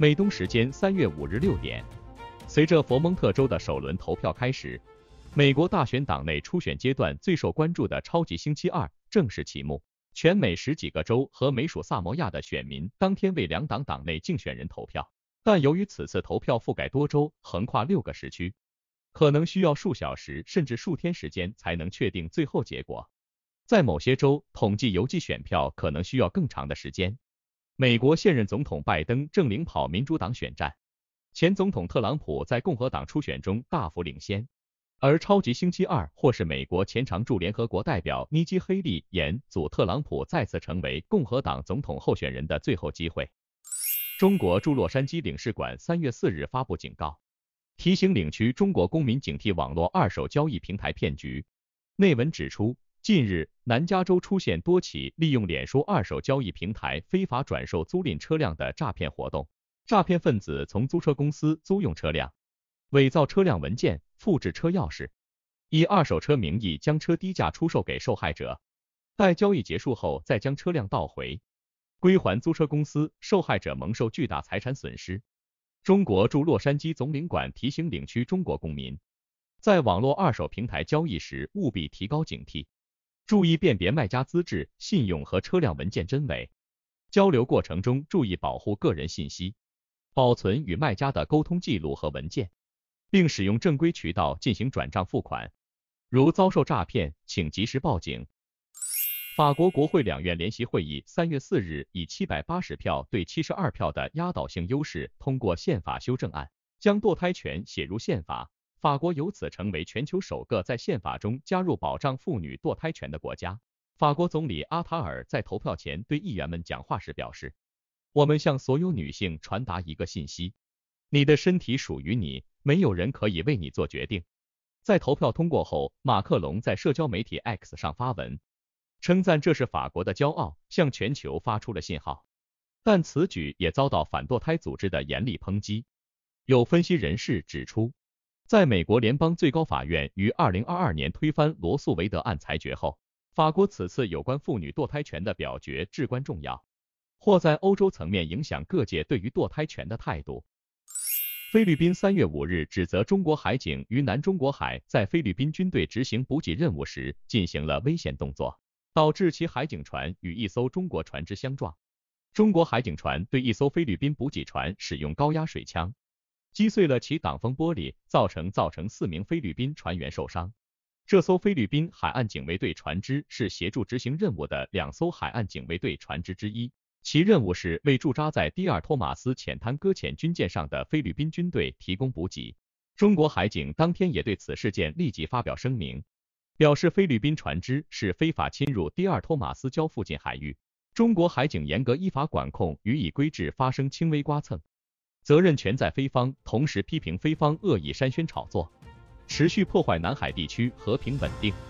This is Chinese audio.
美东时间三月五日六点，随着佛蒙特州的首轮投票开始，美国大选党内初选阶段最受关注的超级星期二正式启幕。全美十几个州和美属萨摩亚的选民当天为两党党内竞选人投票，但由于此次投票覆盖多州，横跨六个时区，可能需要数小时甚至数天时间才能确定最后结果。在某些州，统计邮寄选票可能需要更长的时间。美国现任总统拜登正领跑民主党选战，前总统特朗普在共和党初选中大幅领先，而超级星期二或是美国前常驻联合国代表尼基·黑利演阻特朗普再次成为共和党总统候选人的最后机会。中国驻洛杉矶领事馆三月四日发布警告，提醒领区中国公民警惕网络二手交易平台骗局。内文指出。近日，南加州出现多起利用脸书二手交易平台非法转售租赁车辆的诈骗活动。诈骗分子从租车公司租用车辆，伪造车辆文件，复制车钥匙，以二手车名义将车低价出售给受害者，待交易结束后再将车辆倒回，归还租车公司，受害者蒙受巨大财产损失。中国驻洛杉矶总领馆提醒领区中国公民，在网络二手平台交易时务必提高警惕。注意辨别卖家资质、信用和车辆文件真伪。交流过程中注意保护个人信息，保存与卖家的沟通记录和文件，并使用正规渠道进行转账付款。如遭受诈骗，请及时报警。法国国会两院联席会议三月四日以七百八十票对七十二票的压倒性优势通过宪法修正案，将堕胎权写入宪法。法国由此成为全球首个在宪法中加入保障妇女堕胎权的国家。法国总理阿塔尔在投票前对议员们讲话时表示：“我们向所有女性传达一个信息，你的身体属于你，没有人可以为你做决定。”在投票通过后，马克龙在社交媒体 X 上发文，称赞这是法国的骄傲，向全球发出了信号。但此举也遭到反堕胎组织的严厉抨击。有分析人士指出。在美国联邦最高法院于二零二二年推翻罗素韦德案裁决后，法国此次有关妇女堕胎权的表决至关重要，或在欧洲层面影响各界对于堕胎权的态度。菲律宾三月五日指责中国海警于南中国海在菲律宾军队执行补给任务时进行了危险动作，导致其海警船与一艘中国船只相撞。中国海警船对一艘菲律宾补给船使用高压水枪。击碎了其挡风玻璃，造成造成四名菲律宾船员受伤。这艘菲律宾海岸警卫队船只是协助执行任务的两艘海岸警卫队船只之一，其任务是为驻扎在第二托马斯浅滩搁浅军舰上的菲律宾军队提供补给。中国海警当天也对此事件立即发表声明，表示菲律宾船只是非法侵入第二托马斯礁附近海域，中国海警严格依法管控，予以规制发生轻微刮蹭。责任全在菲方同时批评菲方恶意删宣炒作持续破坏南海地区和平稳定。